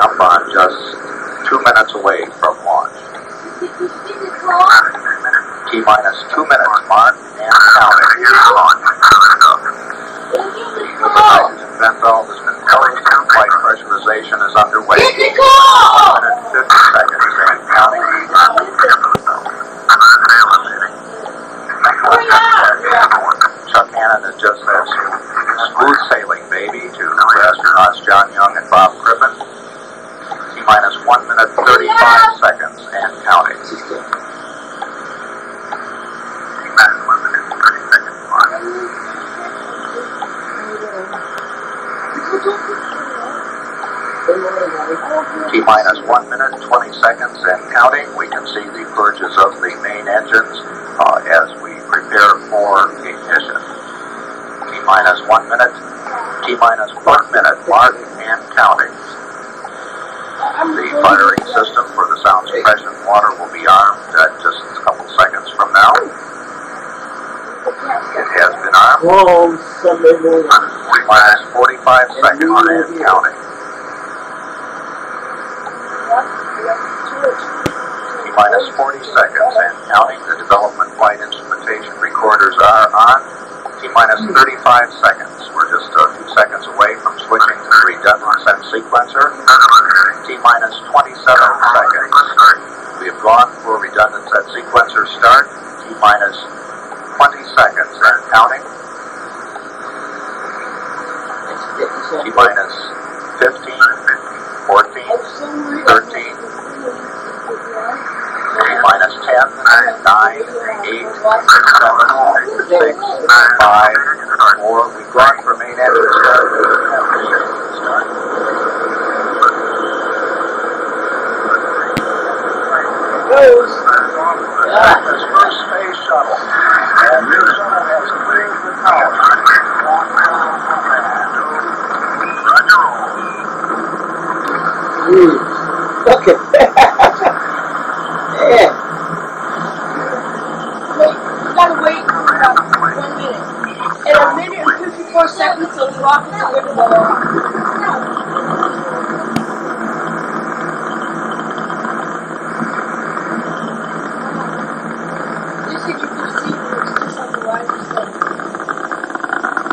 up on just two minutes away from launch. T minus two minutes, Mark, and counting. Vent valve has been closed and flight pressurization is underway. One minute, 50 seconds, and counting. Chuck Hannon has just said smooth sailing, baby, to astronauts John Young and Bob Crippen. T minus one minute, 35 seconds, and counting. T minus one minute, 20 seconds, and counting. We can see the purges of the main engines uh, as we prepare for ignition. T minus one minute, T minus one minute, mark and counting. The firing system for the sound suppression water will be armed at just a couple seconds from now. It has been armed. Whoa, Sunday morning. Minus 45 seconds and counting. Minus 40 seconds and counting. The development flight instrumentation recorders are on. T minus 35 seconds. We're just a few seconds away from switching to the redundant sequencer. T minus 27 seconds. We have gone for redundant set sequencer start. T minus 20 seconds and counting. T minus 15, 14, 13, T minus 10, 9, 8, 7, 6, 5, 4. We've gone for main engine Goes. Yeah. Shuttle. And the yeah. Wait, you gotta wait for about one minute. In a minute and 54 seconds, those rockets are gonna go off. You said you could see it, it's just on the right side.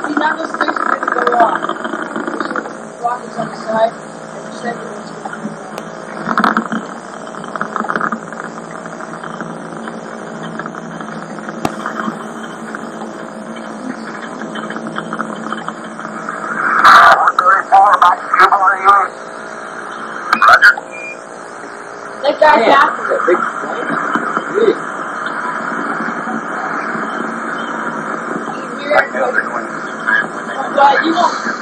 See, now those things are gonna go off. There's rockets on the side, and the second one's gonna go off. Roger. That guy's Yeah. after it. Big plane. Really? You hear 转一个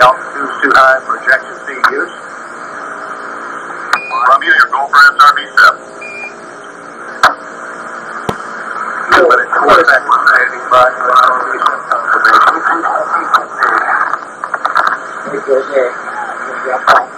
the altitude's too high for ejection seat use. Columbia, your goal for SRB sep. But it's four seconds, standing by for SRB sep confirmation. There it